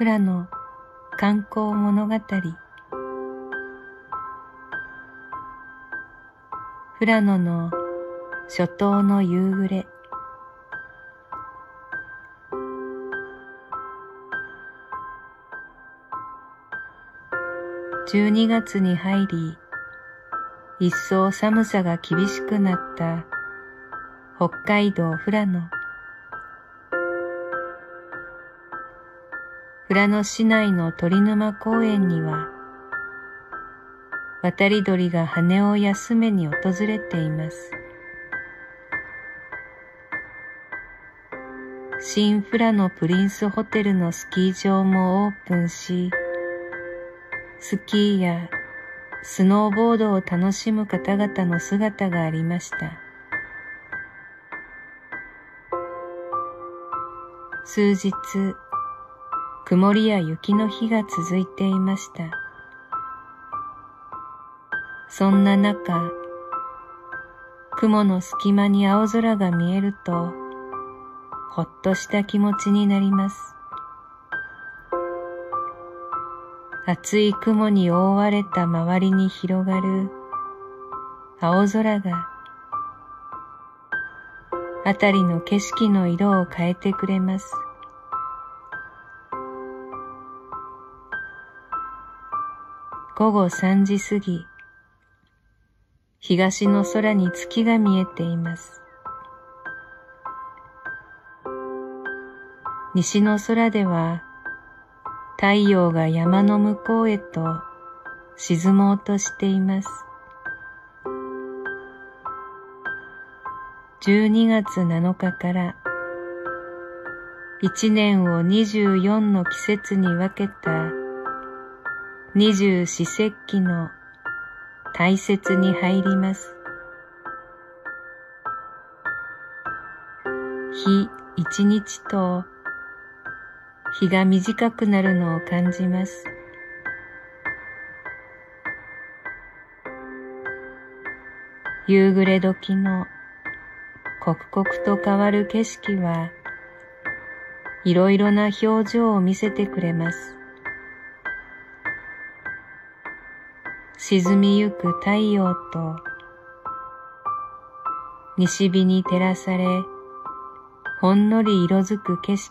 富良野観光物語。富良野の初冬の夕暮れ。12月に入り一層寒さが厳しくなった北海道富良野富良野市内の鳥沼公園には渡り鳥が羽を休めに訪れています新富良野プリンスホテルのスキー場もオープンしスキーやスノーボードを楽しむ方々の姿がありました。数日、曇りや雪の日が続いていました。そんな中、雲の隙間に青空が見えると、ほっとした気持ちになります。厚い雲に覆われた周りに広がる青空が辺りの景色の色を変えてくれます。午後3時過ぎ、東の空に月が見えています。西の空では太陽が山の向こうへと沈もうとしています。12月7日から一年を24の季節に分けた二十四節気の大切に入ります。日一日と日が短くなるのを感じます。夕暮れ時の刻々と変わる景色はいろいろな表情を見せてくれます。沈みゆく太陽と西日に照らされほんのり色づく景色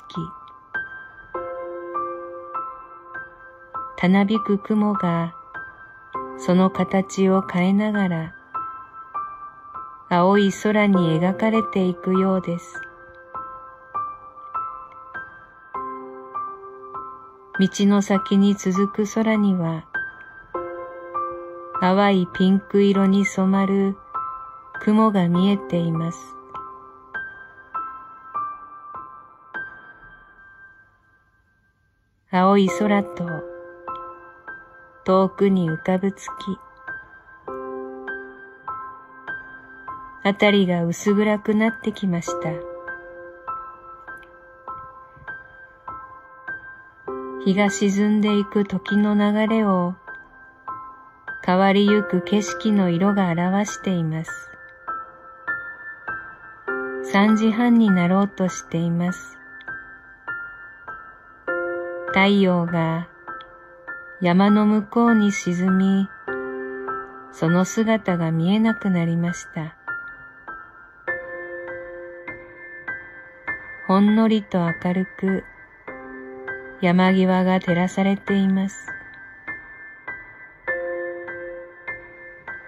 たなびく雲がその形を変えながら青い空に描かれていくようです。道の先に続く空には淡いピンク色に染まる雲が見えています。青い空と遠くに浮かぶ月。あたりが薄暗くなってきました。日が沈んでいく時の流れを変わりゆく景色の色が表しています。3時半になろうとしています。太陽が山の向こうに沈み、その姿が見えなくなりました。ほんのりと明るく山際が照らされています。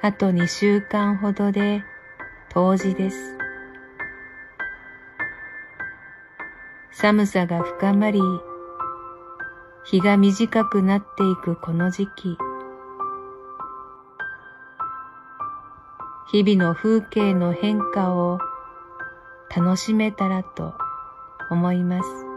あと2週間ほどで冬至です。寒さが深まり、日が短くなっていくこの時期日々の風景の変化を楽しめたらと思います